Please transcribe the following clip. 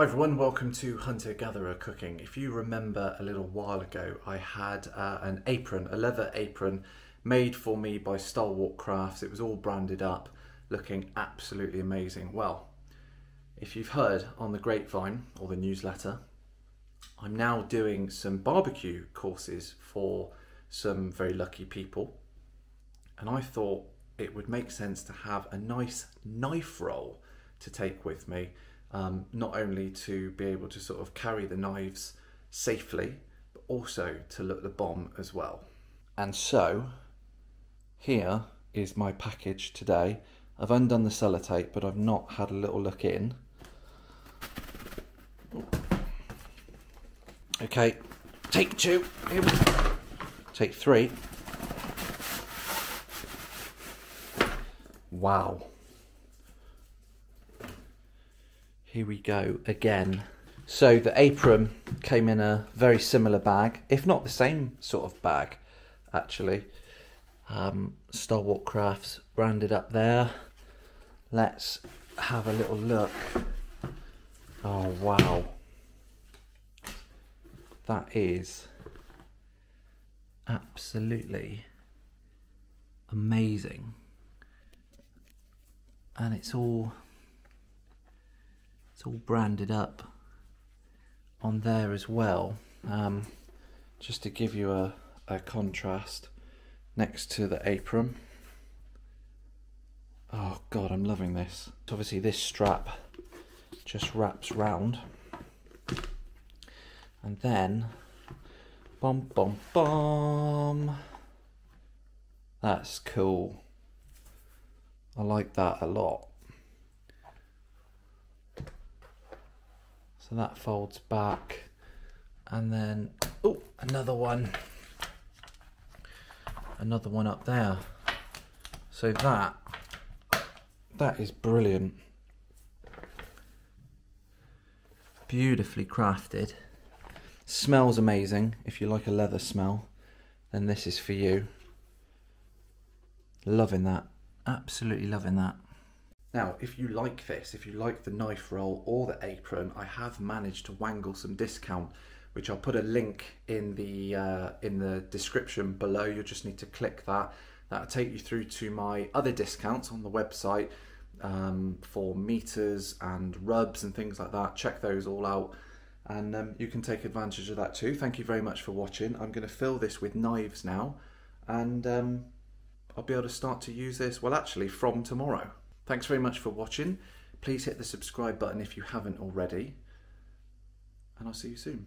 Hi everyone, welcome to Hunter Gatherer Cooking. If you remember a little while ago, I had uh, an apron, a leather apron, made for me by Stalwart Crafts. It was all branded up, looking absolutely amazing. Well, if you've heard on the grapevine or the newsletter, I'm now doing some barbecue courses for some very lucky people. And I thought it would make sense to have a nice knife roll to take with me um, not only to be able to sort of carry the knives safely, but also to look the bomb as well. And so, here is my package today. I've undone the sellotape, but I've not had a little look in. Okay, take two. Here we go. Take three. Wow. Here we go again. So the apron came in a very similar bag, if not the same sort of bag, actually. Um, Stalwart Crafts branded up there. Let's have a little look. Oh wow. That is absolutely amazing. And it's all it's all branded up on there as well. Um, just to give you a, a contrast next to the apron. Oh god, I'm loving this. Obviously this strap just wraps round. And then, bum bum bum. That's cool. I like that a lot. So that folds back and then, oh, another one. Another one up there. So that, that is brilliant. Beautifully crafted. Smells amazing. If you like a leather smell, then this is for you. Loving that. Absolutely loving that. Now, if you like this, if you like the knife roll or the apron, I have managed to wangle some discount, which I'll put a link in the uh, in the description below. You'll just need to click that. That'll take you through to my other discounts on the website um, for Meaters and rubs and things like that. Check those all out, and um, you can take advantage of that too. Thank you very much for watching. I'm going to fill this with knives now, and um, I'll be able to start to use this. Well, actually, from tomorrow. Thanks very much for watching. Please hit the subscribe button if you haven't already, and I'll see you soon.